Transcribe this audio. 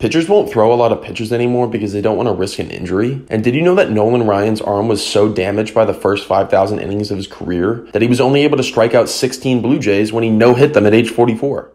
Pitchers won't throw a lot of pitches anymore because they don't want to risk an injury. And did you know that Nolan Ryan's arm was so damaged by the first 5,000 innings of his career that he was only able to strike out 16 Blue Jays when he no hit them at age 44?